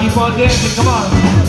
keep on dancing. Come on.